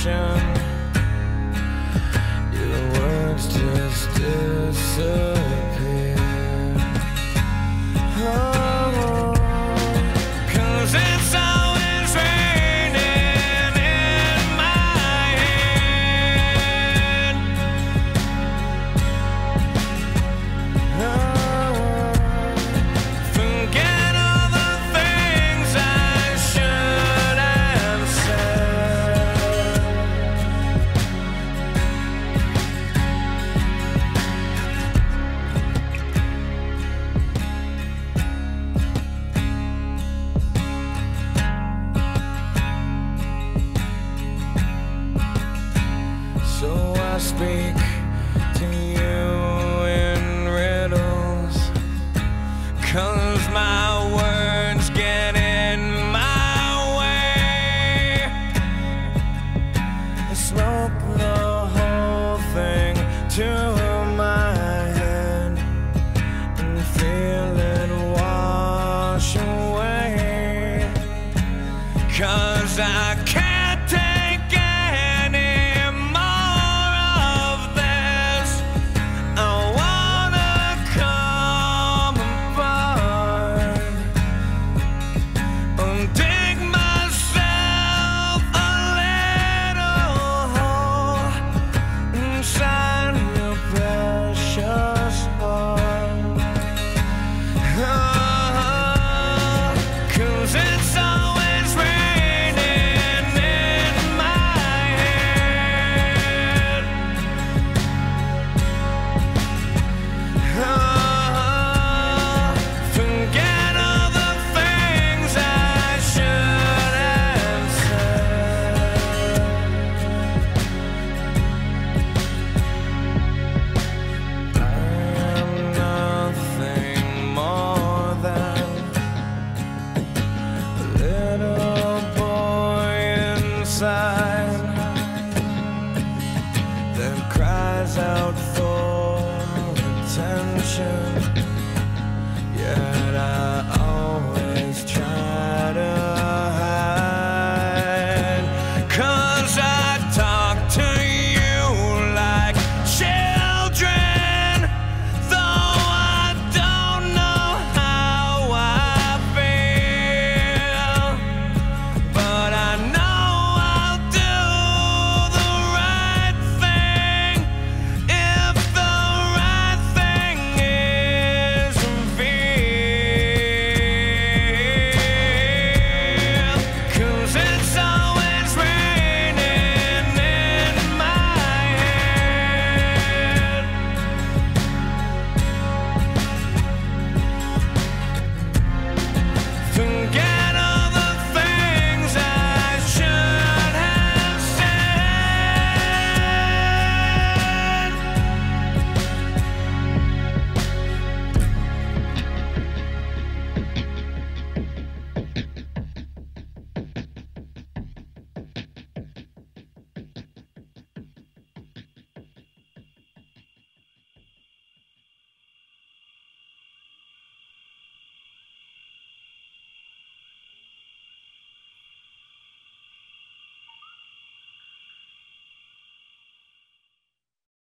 attention. Your words just disappear. Speak